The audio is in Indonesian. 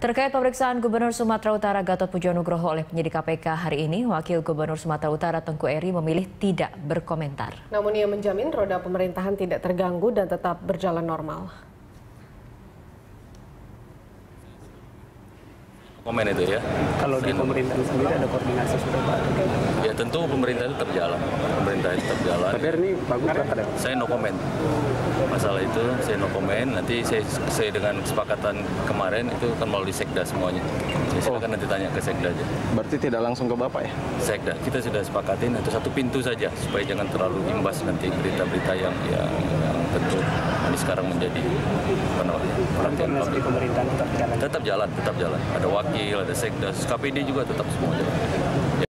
Terkait pemeriksaan Gubernur Sumatera Utara Gatot Pujo Nugroho oleh penyidik KPK hari ini, Wakil Gubernur Sumatera Utara Tengku Eri memilih tidak berkomentar. Namun ia menjamin roda pemerintahan tidak terganggu dan tetap berjalan normal. komen itu ya. Kalau di pemerintahan sendiri ada koordinasi sudah Pak? Ya tentu pemerintah itu terjalan, pemerintah itu terjalan. Tapi hari ini bagus kan? Saya no comment. Masalah itu saya no comment. Nanti saya, saya dengan kesepakatan kemarin itu kan melalui sekda semuanya. Saya silakan nanti tanya ke sekda aja. Berarti tidak langsung ke Bapak ya? Sekda, kita sudah sepakatin itu satu pintu saja supaya jangan terlalu imbas nanti berita-berita yang, yang yang tentu ini sekarang menjadi apa namanya perhatian publik. pemerintahan tetap jalan. Tetap jalan, tetap jalan. Ada wakil, ada sekda, KPD juga tetap semua jalan.